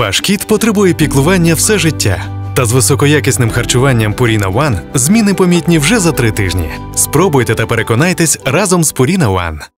Ваш кіт потребує піклування все життя. Та з високоякісним харчуванням Purina One зміни помітні вже за три тижні. Спробуйте та переконайтесь разом з Purina One.